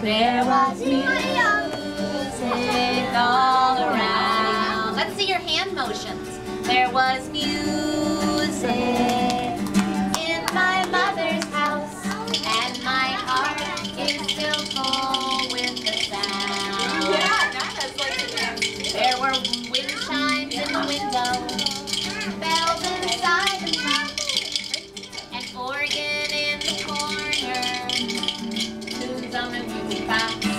There was music all around. Let's see your hand motions. There was music in my mother's house, and my heart is still full with the sound. Yeah, that is like There were wind chimes in the window, 吧